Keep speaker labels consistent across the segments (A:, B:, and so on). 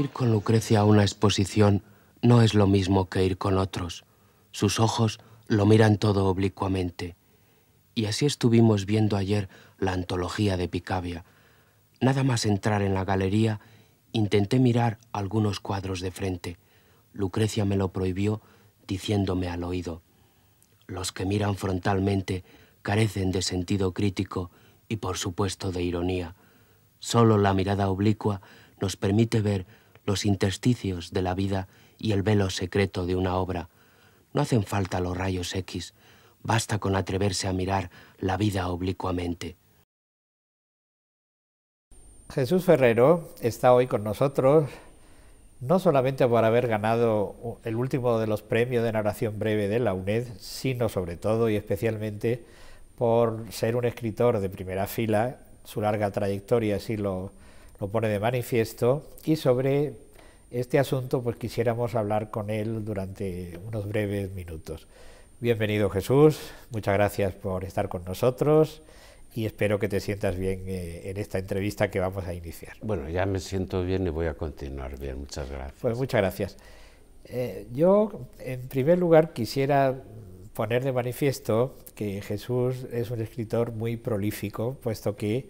A: Ir con Lucrecia a una exposición no es lo mismo que ir con otros. Sus ojos lo miran todo oblicuamente. Y así estuvimos viendo ayer la antología de Picabia. Nada más entrar en la galería, intenté mirar algunos cuadros de frente. Lucrecia me lo prohibió diciéndome al oído. Los que miran frontalmente carecen de sentido crítico y por supuesto de ironía. Solo la mirada oblicua nos permite ver los intersticios de la vida y el velo secreto de una obra. No hacen falta los rayos X, basta con atreverse a mirar la vida oblicuamente.
B: Jesús Ferrero está hoy con nosotros, no solamente por haber ganado el último de los premios de narración breve de la UNED, sino sobre todo y especialmente por ser un escritor de primera fila, su larga trayectoria así lo, lo pone de manifiesto, y sobre este asunto pues quisiéramos hablar con él durante unos breves minutos. Bienvenido Jesús, muchas gracias por estar con nosotros y espero que te sientas bien eh, en esta entrevista que vamos a iniciar.
C: Bueno, ya me siento bien y voy a continuar bien, muchas gracias.
B: Pues muchas gracias. Eh, yo, en primer lugar, quisiera poner de manifiesto que Jesús es un escritor muy prolífico, puesto que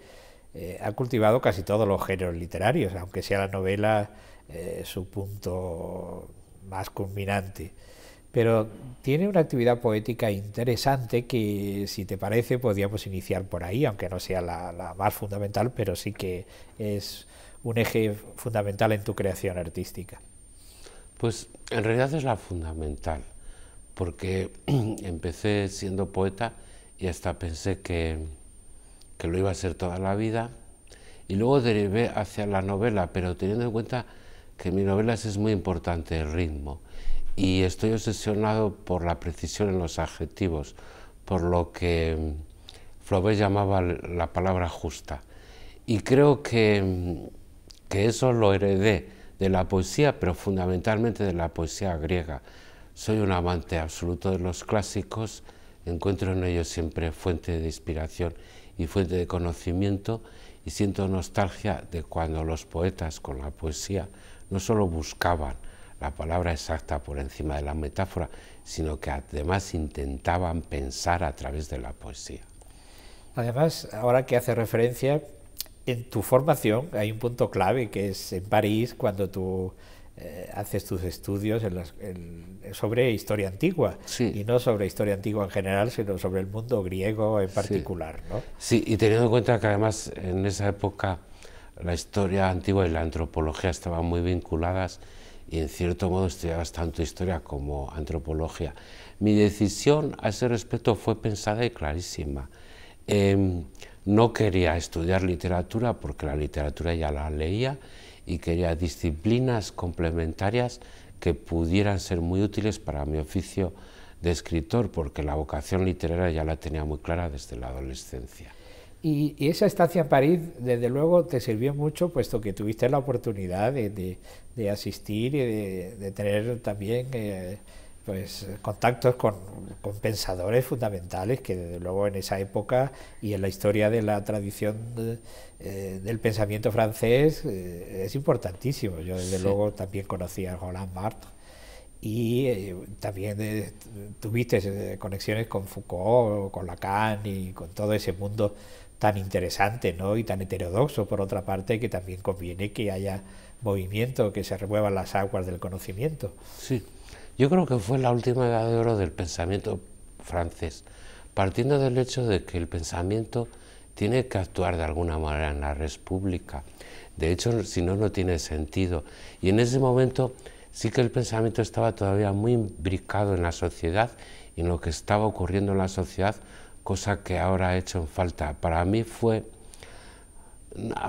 B: eh, ha cultivado casi todos los géneros literarios, aunque sea la novela eh, su punto más culminante. Pero tiene una actividad poética interesante que, si te parece, podríamos iniciar por ahí, aunque no sea la, más fundamental, pero sí que es un eje fundamental en tu creación artística.
C: Pues en realidad es la fundamental, porque empecé siendo poeta y hasta pensé que, que lo iba a ser toda la vida, y luego derivé hacia la novela, pero teniendo en cuenta que en mis novelas es muy importante el ritmo y estoy obsesionado por la precisión en los adjetivos, por lo que Flaubert llamaba la palabra justa. Y creo que, que eso lo heredé de la poesía, pero fundamentalmente de la poesía griega. Soy un amante absoluto de los clásicos, encuentro en ellos siempre fuente de inspiración y fuente de conocimiento y siento nostalgia de cuando los poetas con la poesía no solo buscaban la palabra exacta por encima de la metáfora, sino que además intentaban pensar a través de la poesía.
B: Además, ahora que hace referencia, en tu formación hay un punto clave que es en París, cuando tú eh, haces tus estudios sobre historia antigua, y no sobre historia antigua en general, sino sobre el mundo griego en particular.
C: ¿no? sí, y teniendo en cuenta que además en esa época la historia antigua y la antropología estaban muy vinculadas y en cierto modo estudiabas tanto historia como antropología. Mi decisión a ese respecto fue pensada y clarísima. Em, no quería estudiar literatura porque la literatura ya la leía y quería disciplinas complementarias que pudieran ser muy útiles para mi oficio de escritor porque la vocación literaria ya la tenía muy clara desde la adolescencia.
B: Y, esa estancia en París, desde luego, te sirvió mucho, puesto que tuviste la oportunidad de, de, asistir y de, tener también eh, pues, contactos con, con, pensadores fundamentales que, desde luego, en esa época y en la historia de la tradición eh, del pensamiento francés eh, es importantísimo. Yo, desde luego, también conocí a Roland Barthes y también tuviste conexiones con Foucault, con Lacan y con todo ese mundo tan interesante ¿no? y tan heterodoxo, por otra parte, que también conviene que haya movimiento, que se remuevan las aguas del conocimiento.
C: Sí, yo creo que fue la última edad de oro del pensamiento francés, partiendo del hecho de que el pensamiento tiene que actuar de alguna manera en la república. De hecho, si no, no tiene sentido. Y en ese momento sí que el pensamiento estaba todavía muy imbricado en la sociedad y en lo que estaba ocurriendo en la sociedad cosa que ahora he hecho en falta. Para mí fue,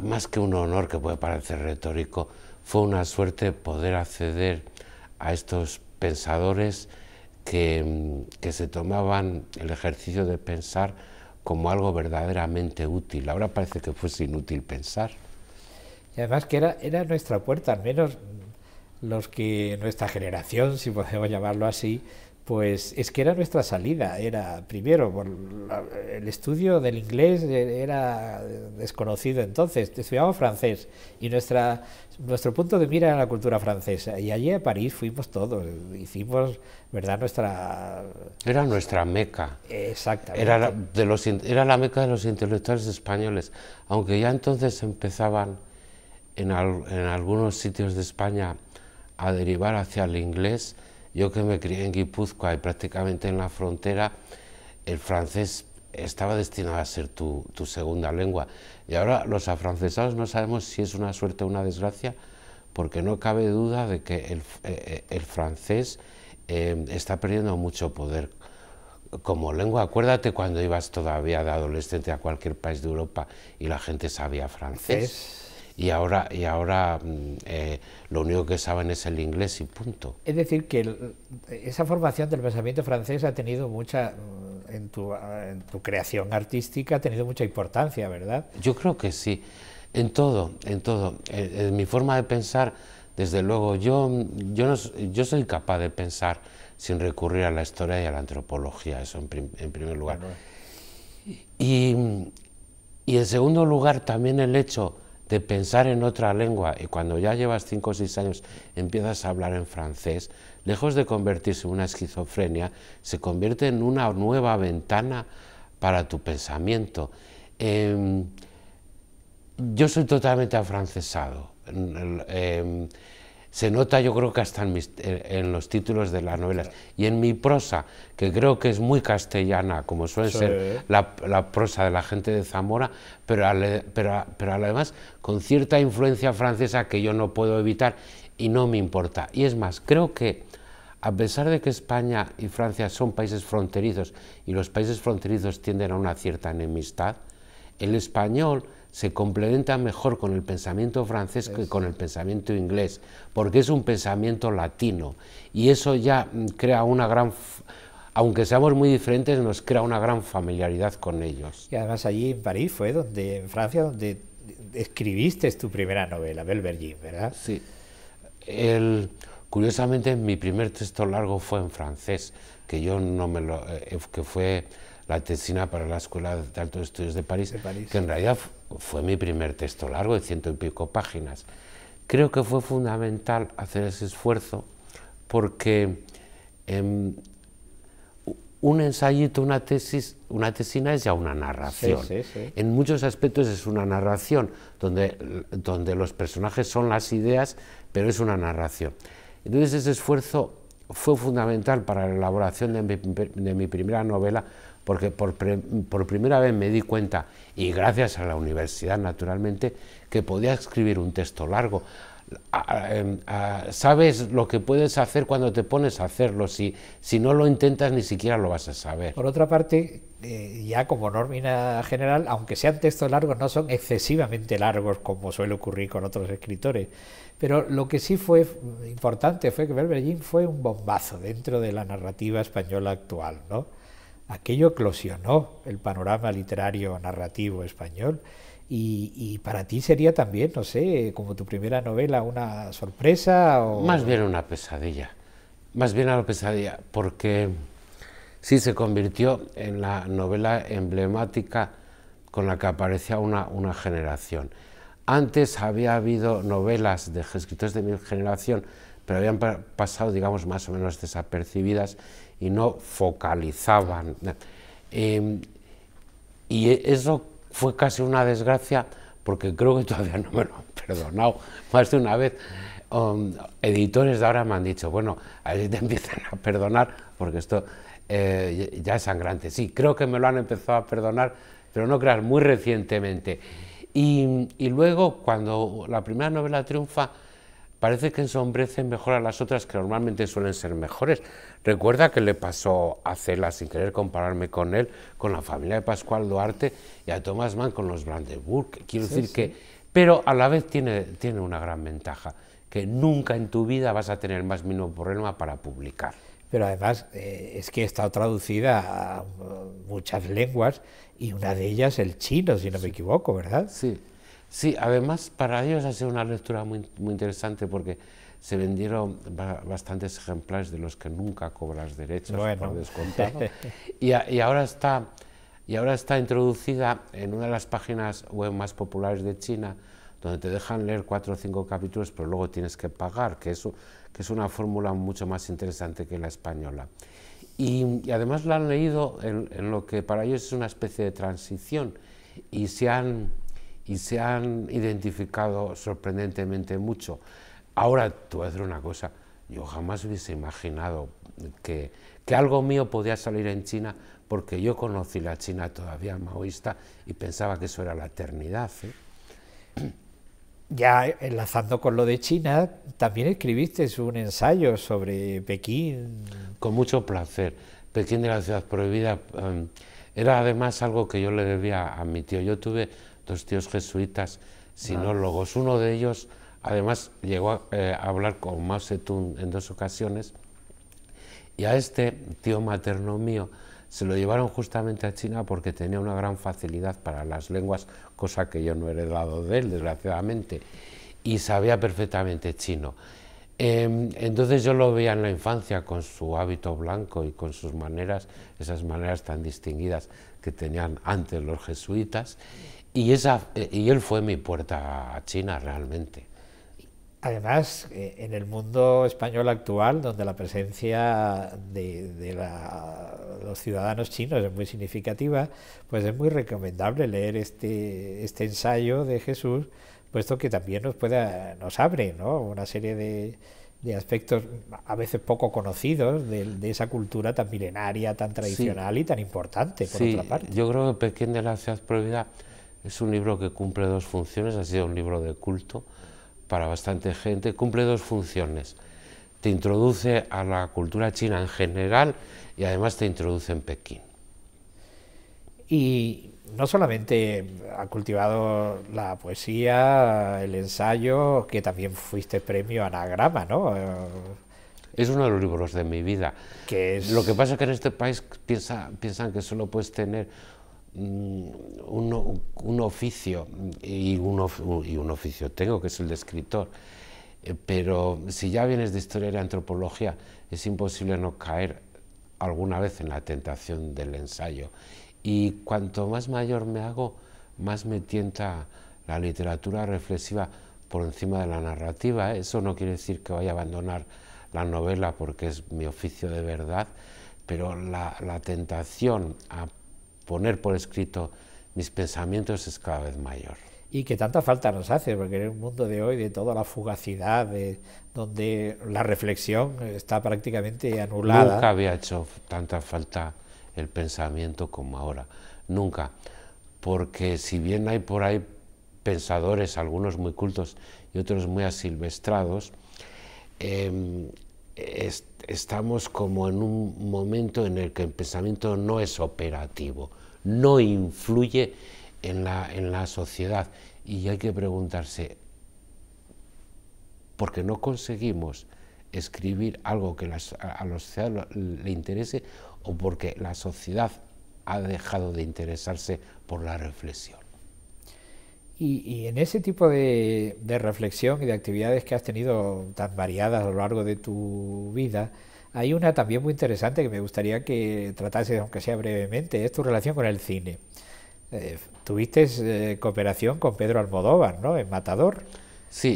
C: más que un honor que puede parecer retórico, fue una suerte poder acceder a estos pensadores que, que se tomaban el ejercicio de pensar como algo verdaderamente útil. Ahora parece que fuese inútil pensar.
B: Y además que era, era nuestra puerta, al menos los que nuestra generación, si podemos llamarlo así, pues es que era nuestra salida. Era, primero, por el estudio del inglés era desconocido entonces, estudiábamos francés y nuestra, nuestro punto de mira era la cultura francesa. Y allí a París fuimos todos, hicimos, ¿verdad? Nuestra...
C: Era nuestra meca.
B: Exactamente.
C: Era la, de los, era la meca de los intelectuales españoles, aunque ya entonces empezaban en, en algunos sitios de España a derivar hacia el inglés yo que me crié en Guipúzcoa y prácticamente en la frontera, el francés estaba destinado a ser tu, segunda lengua. Y ahora los afrancesados no sabemos si es una suerte o una desgracia, porque no cabe duda de que el, eh, eh, francés eh, está perdiendo mucho poder como lengua. Acuérdate cuando ibas todavía de adolescente a cualquier país de Europa y la gente sabía francés y ahora, y ahora mm, eh, lo único que saben es el inglés y punto.
B: Es decir, que esa formación del pensamiento francés ha tenido mucha, mm, en tu, en tu, creación artística, ha tenido mucha importancia, ¿verdad?
C: Yo creo que sí, en todo, en todo. En, mi forma de pensar, desde luego, yo, yo, no, yo soy capaz de pensar sin recurrir a la historia y a la antropología, eso en, primer lugar. Y, y en segundo lugar, también el hecho de pensar en otra lengua y cuando ya llevas cinco o seis años empiezas a hablar en francés, lejos de convertirse en una esquizofrenia, se convierte en una nueva ventana para tu pensamiento. Em, yo soy totalmente afrancesado. Se nota yo creo que hasta en, los títulos de las novelas. Y en mi prosa, que creo que es muy castellana, como suele ser la, prosa de la gente de Zamora, pero, pero, pero además con cierta influencia francesa que yo no puedo evitar y no me importa. Y es más, creo que a pesar de que España y Francia son países fronterizos y los países fronterizos tienden a una cierta enemistad, el español se complementa mejor con el pensamiento francés que con el pensamiento inglés, porque es un pensamiento latino y eso ya mm, crea una gran, aunque seamos muy diferentes, nos crea una gran familiaridad con ellos.
B: Y además allí en París fue donde, en Francia, donde escribiste tu primera novela, Belvergin, ¿verdad?
C: Sí. El, curiosamente, mi primer texto largo fue en francés, que yo no me lo, eh, que fue la tesina para la Escuela de Altos Estudios de París, que en realidad fue mi primer texto largo de ciento y pico páginas. Creo que fue fundamental hacer ese esfuerzo porque em, un ensayito, una tesis, una tesina es ya una narración. En muchos aspectos es una narración donde, donde los personajes son las ideas, pero es una narración. Entonces ese esfuerzo fue fundamental para la elaboración de mi, de mi primera novela porque por, primera vez me di cuenta, y gracias a la universidad naturalmente, que podía escribir un texto largo. Em, sabes lo que puedes hacer cuando te pones a hacerlo, si, no lo intentas ni siquiera lo vas a saber.
B: Por otra parte, eh, ya como norma general, aunque sean textos largos, no son excesivamente largos como suele ocurrir con otros escritores. Pero lo que sí fue importante fue que Belvergin fue un bombazo dentro de la narrativa española actual, ¿no? Aquello eclosionó el panorama literario narrativo español y, para ti sería también, no sé, como tu primera novela, una sorpresa o...
C: Más bien una pesadilla, más bien una pesadilla, porque sí se convirtió en la novela emblemática con la que aparecía una, una generación. Antes había habido novelas de escritores de mi generación, pero habían pasado, digamos, más o menos desapercibidas y no focalizaban. Em, y eso fue casi una desgracia porque creo que todavía no me lo han perdonado. Más de una vez, um, editores de ahora me han dicho, bueno, a te empiezan a perdonar porque esto eh, ya es sangrante. Sí, creo que me lo han empezado a perdonar, pero no creas, muy recientemente. Y luego, cuando la primera novela triunfa, parece que ensombrece mejor a las otras que normalmente suelen ser mejores. Recuerda que le pasó a Cela, sin querer compararme con él, con la familia de Pascual Duarte y a Thomas Mann con los Brandenburg. Quiero decir que, pero a la vez tiene, tiene una gran ventaja, que nunca en tu vida vas a tener más mínimo problema para publicar.
B: Pero además eh, es que ha estado traducida a muchas lenguas y una de ellas el chino, si no me equivoco, ¿verdad?
C: Sí. Sí, además para ellos ha sido una lectura muy, muy interesante porque se vendieron bastantes ejemplares de los que nunca cobras derechos por descontado. y, y, ahora está, y ahora está introducida en una de las páginas web más populares de China, donde te dejan leer cuatro o cinco capítulos, pero luego tienes que pagar, que es, que es una fórmula mucho más interesante que la española. Y, además la han leído en, en, lo que para ellos es una especie de transición y se han, y se han identificado sorprendentemente mucho. Ahora te voy a decir una cosa, yo jamás hubiese imaginado que, que algo mío podía salir en China porque yo conocí la China todavía maoísta y pensaba que eso era la eternidad. ¿eh?
B: Ya enlazando con lo de China, también escribiste un ensayo sobre Pekín.
C: Con mucho placer. Pekín de la ciudad prohibida em, era además algo que yo le debía a mi tío. Yo tuve dos tíos jesuitas sinólogos. Uno de ellos Además, llegó eh, a, hablar con Mao Zedong en dos ocasiones y a este tío materno mío se lo llevaron justamente a China porque tenía una gran facilidad para las lenguas, cosa que yo no he heredado de él, desgraciadamente, y sabía perfectamente chino. Em, entonces yo lo veía en la infancia con su hábito blanco y con sus maneras, esas maneras tan distinguidas que tenían antes los jesuitas, y, esa, eh, y él fue mi puerta a China realmente.
B: Además, eh, en el mundo español actual, donde la presencia de, los ciudadanos chinos es muy significativa, pues es muy recomendable leer este, este ensayo de Jesús, puesto que también nos, puede, nos abre una serie de, aspectos a veces poco conocidos de, esa cultura tan milenaria, tan tradicional y tan importante, por otra parte.
C: Yo creo que Pekín de la Ciudad Prohibida es un libro que cumple dos funciones, ha sido un libro de culto, para bastante gente, cumple dos funciones. Te introduce a la cultura china en general y además te introduce en Pekín.
B: Y no solamente ha cultivado la poesía, el ensayo, que también fuiste premio Anagrama, ¿no?
C: Es uno de los libros de mi vida. Lo que pasa es que en este país piensa, piensan que solo puedes tener Mm, un, oficio y un, un, oficio tengo, que es el de escritor, eh, pero si ya vienes de historia y de antropología, es imposible no caer alguna vez en la tentación del ensayo. Y cuanto más mayor me hago, más me tienta la literatura reflexiva por encima de la narrativa. Eso no quiere decir que vaya a abandonar la novela porque es mi oficio de verdad, pero la, la tentación a poner por escrito mis pensamientos es cada vez mayor.
B: Y que tanta falta nos hace, porque en el mundo de hoy, de toda la fugacidad, de, donde la reflexión está prácticamente anulada.
C: Nunca había hecho tanta falta el pensamiento como ahora, nunca. Porque si bien hay por ahí pensadores, algunos muy cultos y otros muy asilvestrados, em, estamos como en un momento en el que el pensamiento no es operativo, no influye en la, en la sociedad. Y hay que preguntarse, ¿por qué no conseguimos escribir algo que a, los ciudadanos le interese o porque la sociedad ha dejado de interesarse por la reflexión?
B: Y, en ese tipo de, reflexión y de actividades que has tenido tan variadas a lo largo de tu vida, hay una también muy interesante que me gustaría que tratase, aunque sea brevemente, es tu relación con el cine. Eh, tuviste eh, cooperación con Pedro Almodóvar, ¿no? En Matador.
C: Sí,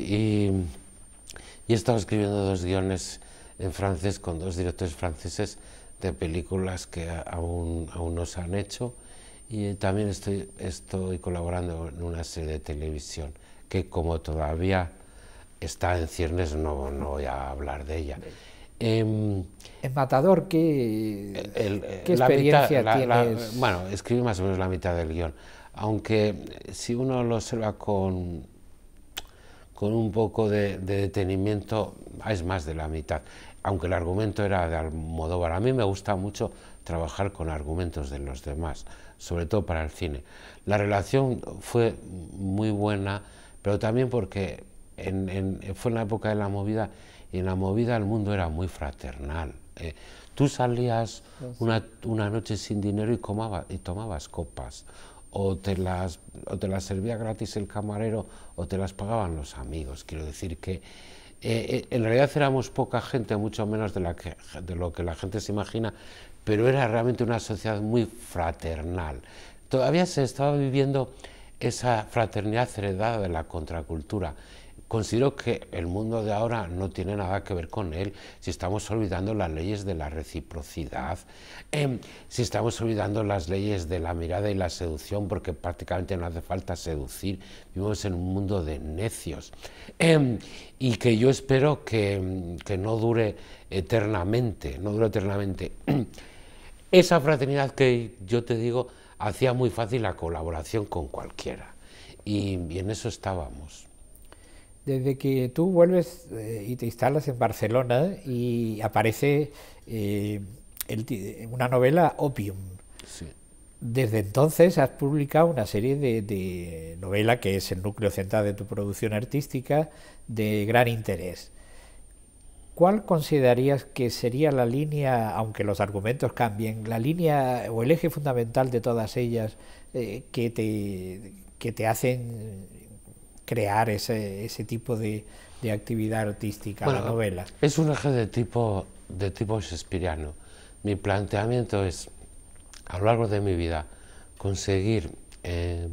C: y, he estado escribiendo dos guiones en francés con dos directores franceses de películas que aún, aún no se han hecho y también estoy, estoy colaborando en una serie de televisión que como todavía está en ciernes no, no voy a hablar de ella.
B: En Matador, ¿qué, experiencia tienes?
C: bueno, escribí más o menos la mitad del guion, aunque si uno lo observa con, con un poco de, detenimiento, es más de la mitad, aunque el argumento era de Almodóvar. A mí me gusta mucho trabajar con argumentos de los demás, sobre todo para el cine. La relación fue muy buena, pero también porque fue en la época de la movida y en la movida el mundo era muy fraternal. Eh, tú salías una, una, noche sin dinero y, comaba, y tomabas copas, o te, las, o te las servía gratis el camarero o te las pagaban los amigos. Quiero decir que Eh, en realidad éramos poca gente, mucho menos de, la de lo que la gente se imagina, pero era realmente una sociedad muy fraternal. Todavía se estaba viviendo esa fraternidad heredada de la contracultura considero que el mundo de ahora no tiene nada que ver con él, si estamos olvidando las leyes de la reciprocidad, em, si estamos olvidando las leyes de la mirada y la seducción, porque prácticamente no hace falta seducir, vivimos en un mundo de necios, em, y que yo espero que, que no dure eternamente, no dure eternamente. Esa fraternidad que yo te digo hacía muy fácil la colaboración con cualquiera, y, y en eso estábamos
B: desde que tú vuelves eh, y te instalas en Barcelona y aparece eh, una novela Opium. Desde entonces has publicado una serie de, de novelas que es el núcleo central de tu producción artística de gran interés. ¿Cuál considerarías que sería la línea, aunque los argumentos cambien, la línea o el eje fundamental de todas ellas eh, que, te, que te hacen crear ese, ese tipo de, de, actividad artística, la novela?
C: Es un eje de tipo, de tipo shakespeariano. Mi planteamiento es, a lo largo de mi vida, conseguir eh,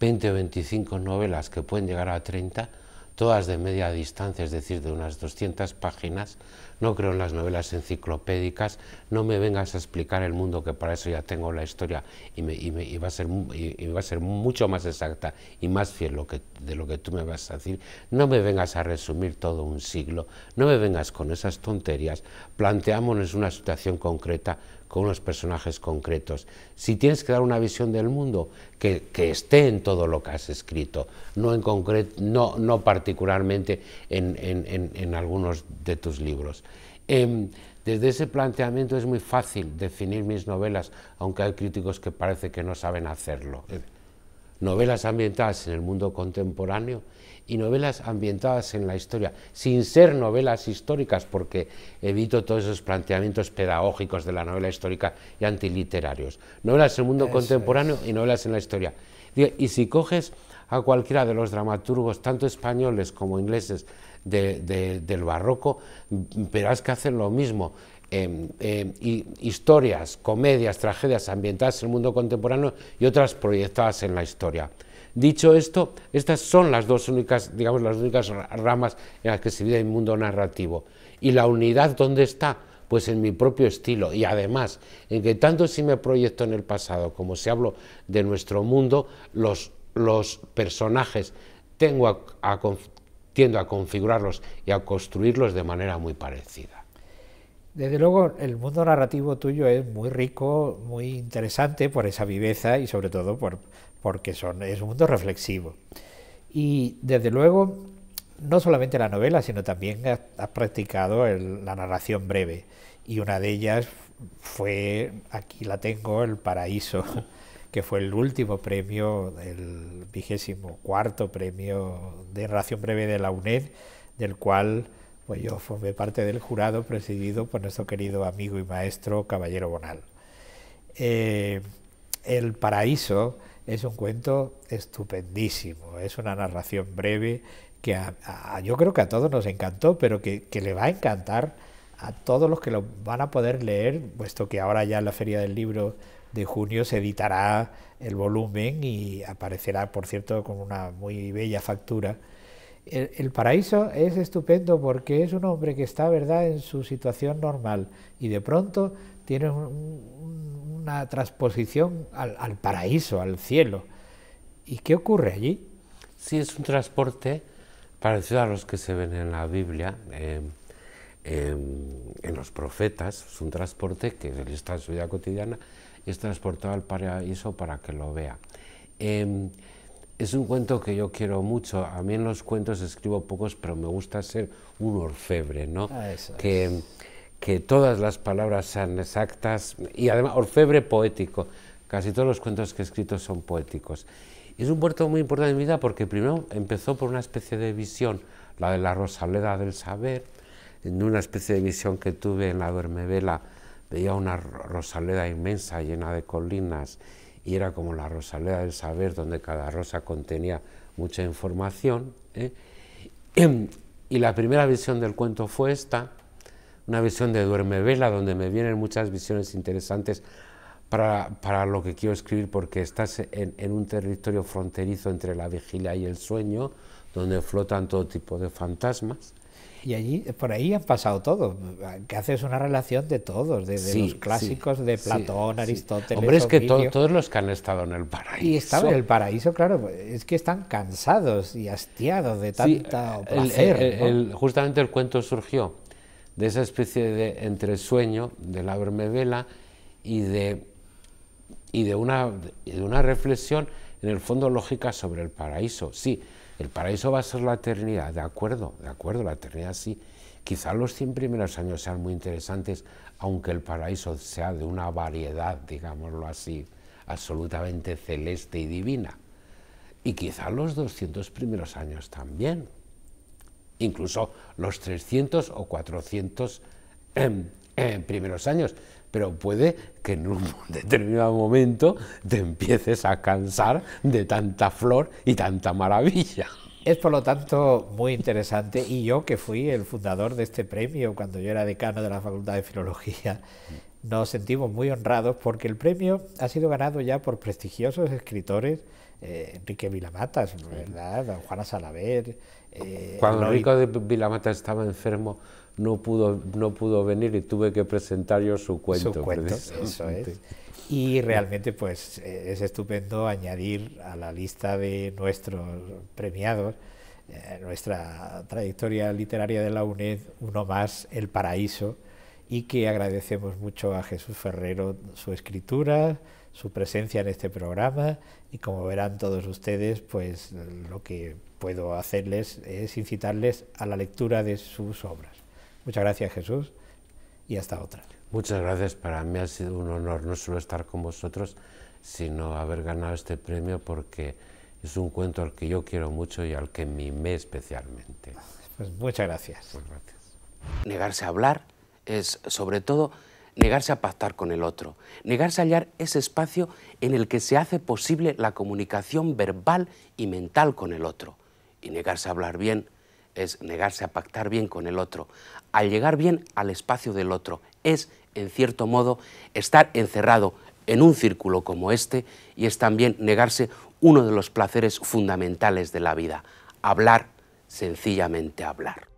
C: 20 o 25 novelas que pueden llegar a 30 todas de media distancia, es decir, de unas 200 páginas. No creo en las novelas enciclopédicas, no me vengas a explicar el mundo, que para eso ya tengo la historia y, me, y, va, a ser, y va, a ser, mucho más exacta y más fiel que, de lo que tú me vas a decir. No me vengas a resumir todo un siglo, no me vengas con esas tonterías, planteámonos una situación concreta con unos personajes concretos. Si tienes que dar una visión del mundo, que, esté en todo lo que has escrito, no, en no, no particularmente en, algunos de tus libros. Em, desde ese planteamiento es muy fácil definir mis novelas, aunque hay críticos que parece que no saben hacerlo. Novelas ambientadas en el mundo contemporáneo y novelas ambientadas en la historia, sin ser novelas históricas, porque evito todos esos planteamientos pedagógicos de la novela histórica y antiliterarios. Novelas en el mundo contemporáneo y novelas en la historia. Y si coges a cualquiera de los dramaturgos, tanto españoles como ingleses, del barroco, verás que hacen lo mismo. Em, em, historias, comedias, tragedias ambientadas en el mundo contemporáneo y otras proyectadas en la historia. Dicho esto, estas son las dos únicas, digamos, las únicas ramas en las que se vive el mundo narrativo. Y la unidad, ¿dónde está? Pues en mi propio estilo. Y además, en que tanto si me proyecto en el pasado como si hablo de nuestro mundo, los, los personajes tengo a, tiendo a configurarlos y a construirlos de manera muy parecida.
B: Desde luego, el mundo narrativo tuyo es muy rico, muy interesante por esa viveza y sobre todo por, porque son, es un mundo reflexivo. Y desde luego, no solamente la novela, sino también has, practicado la narración breve. Y una de ellas fue, aquí la tengo, El Paraíso, que fue el último premio, el vigésimo cuarto premio de narración breve de la UNED, del cual pues yo formé parte del jurado presidido por nuestro querido amigo y maestro Caballero Bonal. Eh, el Paraíso es un cuento estupendísimo, es una narración breve que yo creo que a todos nos encantó, pero que, le va a encantar a todos los que lo van a poder leer, puesto que ahora ya en la Feria del Libro de junio se editará el volumen y aparecerá, por cierto, con una muy bella factura. El, paraíso es estupendo porque es un hombre que está, ¿verdad?, en su situación normal y de pronto tiene un una transposición al, paraíso, al cielo. ¿Y qué ocurre allí?
C: Sí, es un transporte parecido a los que se ven en la Biblia, em, em, en los profetas, es un transporte que está en su vida cotidiana y es transportado al paraíso para que lo vea. Em, es un cuento que yo quiero mucho, a mí en los cuentos escribo pocos, pero me gusta ser un orfebre, ¿no?
B: Ah,
C: que, que todas las palabras sean exactas y además orfebre poético. Casi todos los cuentos que he escrito son poéticos. es un puerto muy importante en mi vida porque primero empezó por una especie de visión, la de la Rosaleda del Saber, en una especie de visión que tuve en la Duermevela, veía una Rosaleda inmensa llena de colinas y era como la Rosaleda del Saber donde cada rosa contenía mucha información. ¿eh? Y la primera visión del cuento fue esta, una visión de Duerme Vela, donde me vienen muchas visiones interesantes para, lo que quiero escribir, porque estás en, un territorio fronterizo entre la vigilia y el sueño, donde flotan todo tipo de fantasmas.
B: Y allí, por ahí han pasado todos, que haces una relación de todos, de, los clásicos de Platón, Aristóteles.
C: Hombre, es que todos los que han estado en el paraíso.
B: Y estaban en el paraíso, claro, es que están cansados y hastiados de tanta placer.
C: justamente el cuento surgió de esa especie de entresueño de la vela y de y de una, de una reflexión, en el fondo lógica, sobre el paraíso. Sí, el paraíso va a ser la eternidad, de acuerdo, de acuerdo, la eternidad sí. Quizá los 100 primeros años sean muy interesantes, aunque el paraíso sea de una variedad, digámoslo así, absolutamente celeste y divina. Y quizá los 200 primeros años también. Incluso los 300 o 400 em, em, primeros años pero puede que en un determinado momento te empieces a cansar de tanta flor y tanta maravilla.
B: Es por lo tanto muy interesante y yo que fui el fundador de este premio cuando yo era decano de la Facultad de Filología, nos sentimos muy honrados porque el premio ha sido ganado ya por prestigiosos escritores, eh, Enrique Vilamatas, ¿verdad? Juana Salaver.
C: Eh, Cuando Enrique Vilamatas estaba enfermo, no pudo, no pudo venir y tuve que presentar yo su cuento.
B: Su cuento, eso es. Y realmente pues es estupendo añadir a la lista de nuestros premiados, eh, nuestra trayectoria literaria de la UNED, uno más, El Paraíso, y que agradecemos mucho a Jesús Ferrero su escritura, su presencia en este programa y como verán todos ustedes, pues lo que puedo hacerles es incitarles a la lectura de sus obras. Muchas gracias Jesús y hasta otra.
C: Muchas gracias, para mí ha sido un honor no solo estar con vosotros, sino haber ganado este premio porque es un cuento al que yo quiero mucho y al que mimé especialmente.
B: Pues muchas gracias.
C: Muchas gracias.
A: Negarse a hablar es, sobre todo, negarse a pactar con el otro, negarse a hallar ese espacio en el que se hace posible la comunicación verbal y mental con el otro. Y negarse a hablar bien es negarse a pactar bien con el otro, al llegar bien al espacio del otro, es, en cierto modo, estar encerrado en un círculo como este y es también negarse uno de los placeres fundamentales de la vida, hablar, sencillamente hablar.